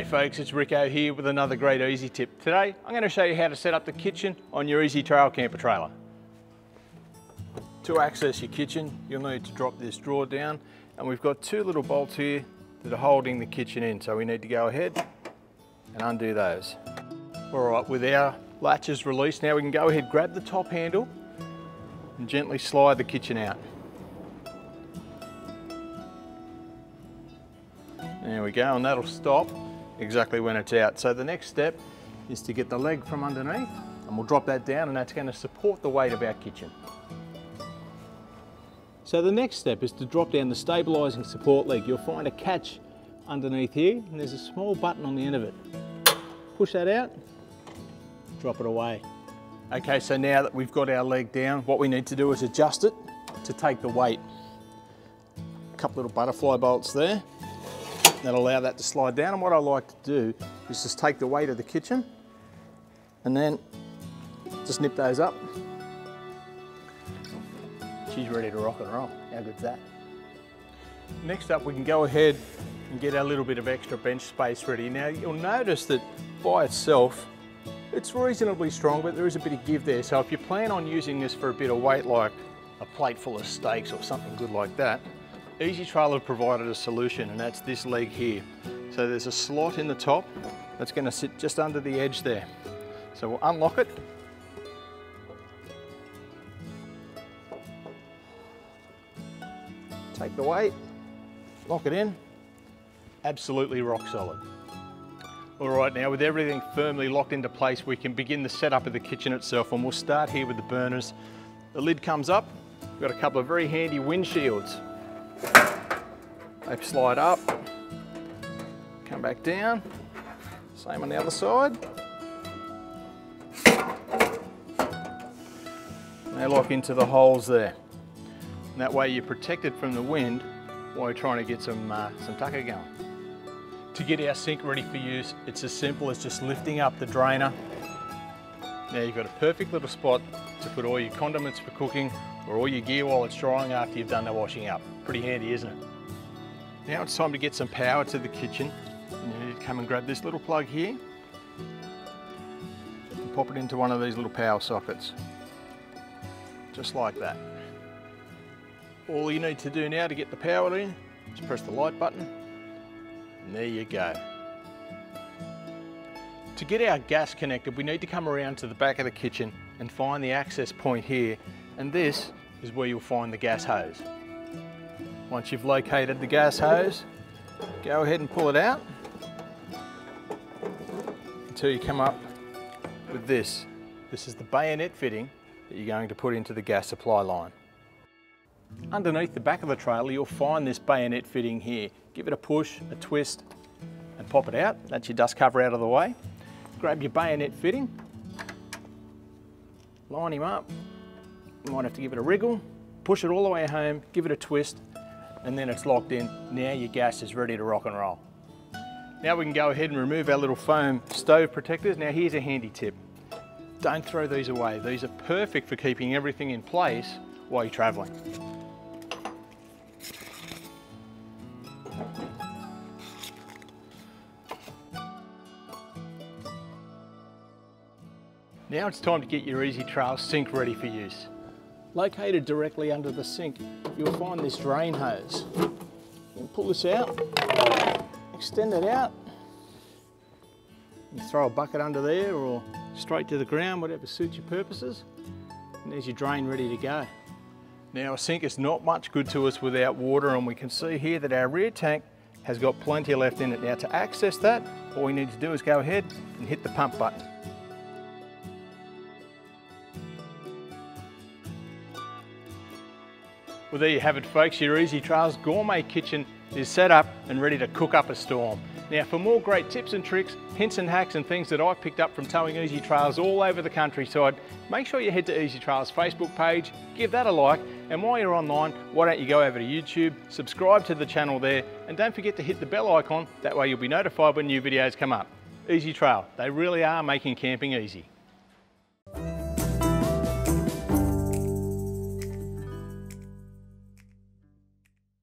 G'day folks, it's Ricko here with another great easy tip. Today I'm going to show you how to set up the kitchen on your Ezytrail camper trailer. To access your kitchen you'll need to drop this drawer down and we've got two little bolts here that are holding the kitchen in so we need to go ahead and undo those. Alright, with our latches released now we can go ahead grab the top handle and gently slide the kitchen out. There we go, and that'll stop exactly when it's out. So the next step is to get the leg from underneath, and we'll drop that down, and that's gonna support the weight of our kitchen. So the next step is to drop down the stabilising support leg. You'll find a catch underneath here, and there's a small button on the end of it. Push that out, drop it away. Okay, so now that we've got our leg down, what we need to do is adjust it to take the weight. A couple little butterfly bolts there that allow that to slide down. And what I like to do is just take the weight of the kitchen and then just nip those up. She's ready to rock and roll. How good's that? Next up, we can go ahead and get our little bit of extra bench space ready. Now, you'll notice that by itself, it's reasonably strong, but there is a bit of give there. So if you plan on using this for a bit of weight, like a plate full of steaks or something good like that, Ezytrail have provided a solution and that's this leg here. So there's a slot in the top that's going to sit just under the edge there. So we'll unlock it. Take the weight, lock it in, absolutely rock solid. All right, now with everything firmly locked into place, we can begin the setup of the kitchen itself and we'll start here with the burners. The lid comes up, we've got a couple of very handy windshields they slide up, come back down, same on the other side. They lock into the holes there. And that way you're protected from the wind while you're trying to get some, uh, some tucker going. To get our sink ready for use, it's as simple as just lifting up the drainer. Now you've got a perfect little spot to put all your condiments for cooking or all your gear while it's drying after you've done the washing up. Pretty handy, isn't it? Now it's time to get some power to the kitchen. You need to come and grab this little plug here and pop it into one of these little power sockets. Just like that. All you need to do now to get the power in is press the light button and there you go. To get our gas connected, we need to come around to the back of the kitchen and find the access point here. And this is where you'll find the gas hose. Once you've located the gas hose, go ahead and pull it out until you come up with this. This is the bayonet fitting that you're going to put into the gas supply line. Underneath the back of the trailer, you'll find this bayonet fitting here. Give it a push, a twist, and pop it out. That's your dust cover out of the way. Grab your bayonet fitting, line him up. You might have to give it a wriggle, push it all the way home, give it a twist, and then it's locked in. Now your gas is ready to rock and roll. Now we can go ahead and remove our little foam stove protectors. Now here's a handy tip. Don't throw these away. These are perfect for keeping everything in place while you're traveling. Now it's time to get your Ezytrail sink ready for use. Located directly under the sink, you'll find this drain hose. Pull this out, extend it out, throw a bucket under there or straight to the ground, whatever suits your purposes, and there's your drain ready to go. Now a sink is not much good to us without water and we can see here that our rear tank has got plenty left in it. Now to access that, all we need to do is go ahead and hit the pump button. Well, there you have it, folks. Your Ezytrail's Gourmet Kitchen is set up and ready to cook up a storm. Now, for more great tips and tricks, hints and hacks and things that I've picked up from towing Ezytrails all over the countryside, make sure you head to Ezytrail's Facebook page, give that a like, and while you're online, why don't you go over to YouTube, subscribe to the channel there, and don't forget to hit the bell icon, that way you'll be notified when new videos come up. Ezytrail, they really are making camping easy.